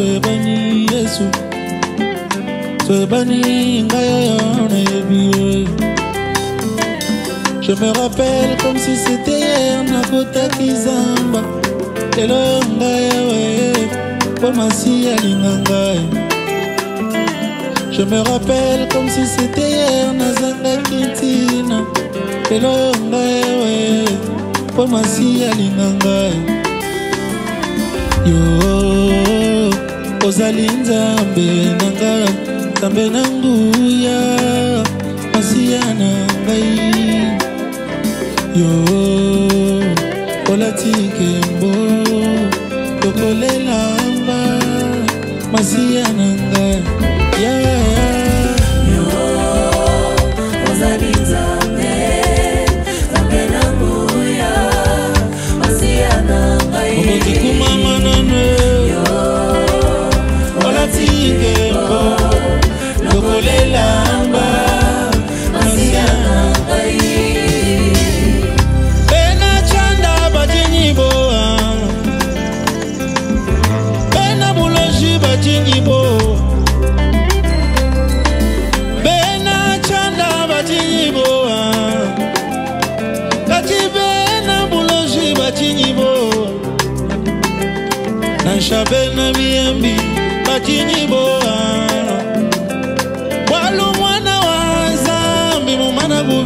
sebani yesu sebani ngayoyoneyebiwe je me rappelle comme si c'était hier na zamba lelo yo ngai awe mpo masi alinga ngai je me rappelle comme si c'était hier nazangaki ntina lelo yo ngai awe mpo masi alinga ngai yo ozali nzambe na nga nzambe na nguya masiya na ngai yo olati kembo tokolelamba masiya na ngai ya yeah. yo ozali nzambe Shabena BMB, Batini Boa.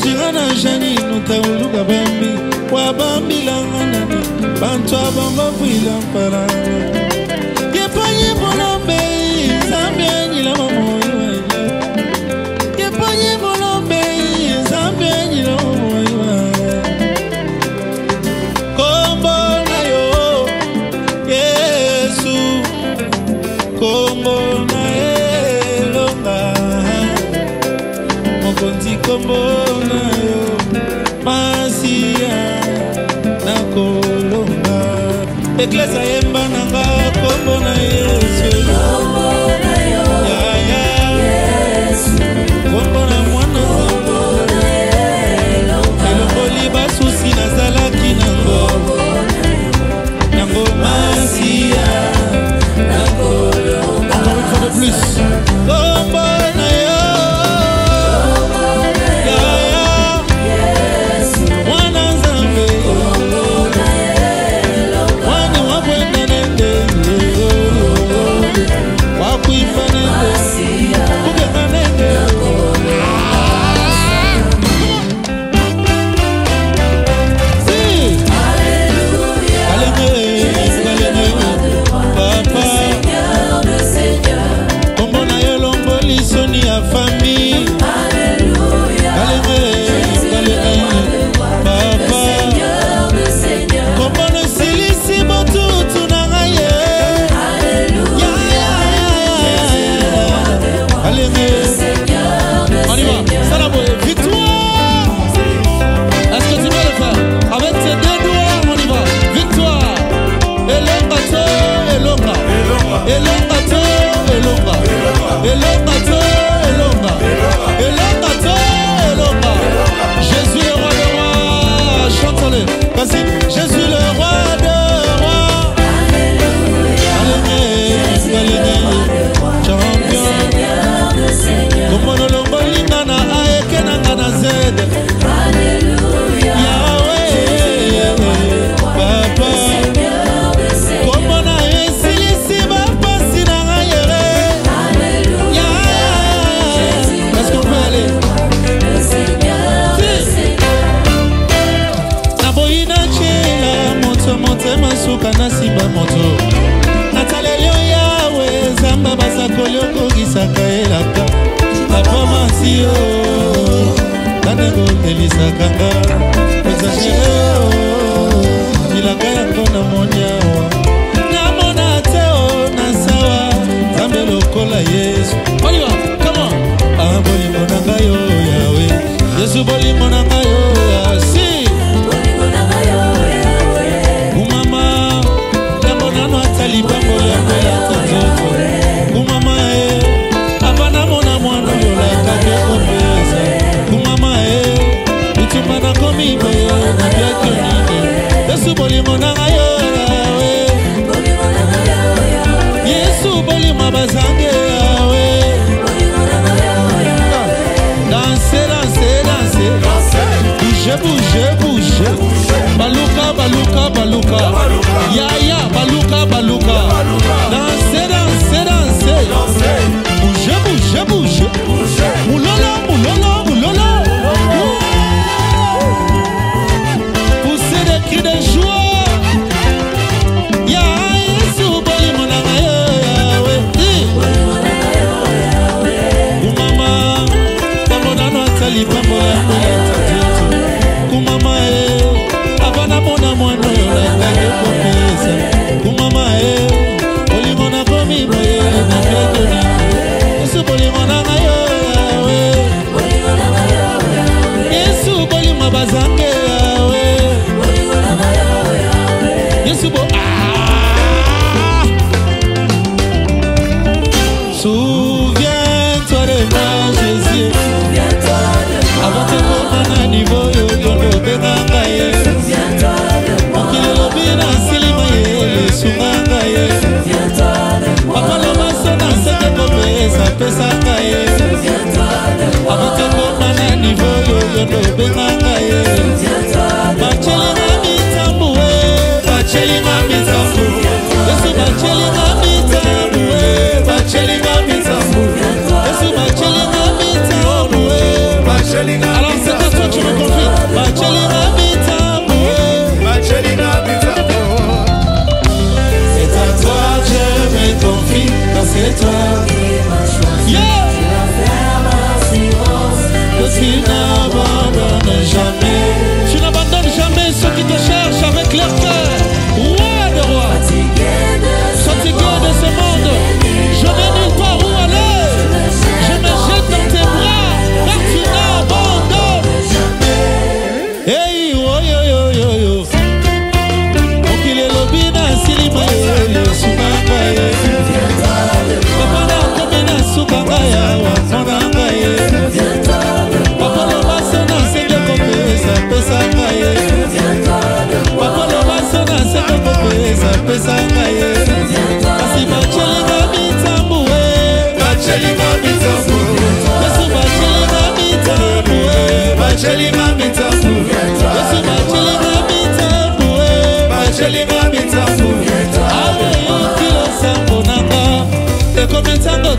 bazwila na jani notauluka bambi wabambilanga nani bantu abango bwila mpalaa eklesa yemba nanga kombo na yesu victoire. Est-ce que tu le faire Avec ces deux doigts, on y va. Victoire. te, Jésus est roi le roi. le Vas-y. ezalaka nga ezagere bilanga yango namoni awa namona te o na sawa nzambe lokola yesu bolimo ah, na ngai o yawe yesu bolimo na ngai o asi umama namonano ata libambo yango yaka nzoto mobima yo nabiakolini yesu bolimo na ngai yo yawe yesu bolimo bazange yawe danse danse danse bouge bouge bouge baluka baluka baluka yaya baluka baluka Ramazan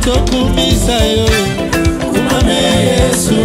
tokumisa yo kumame yesu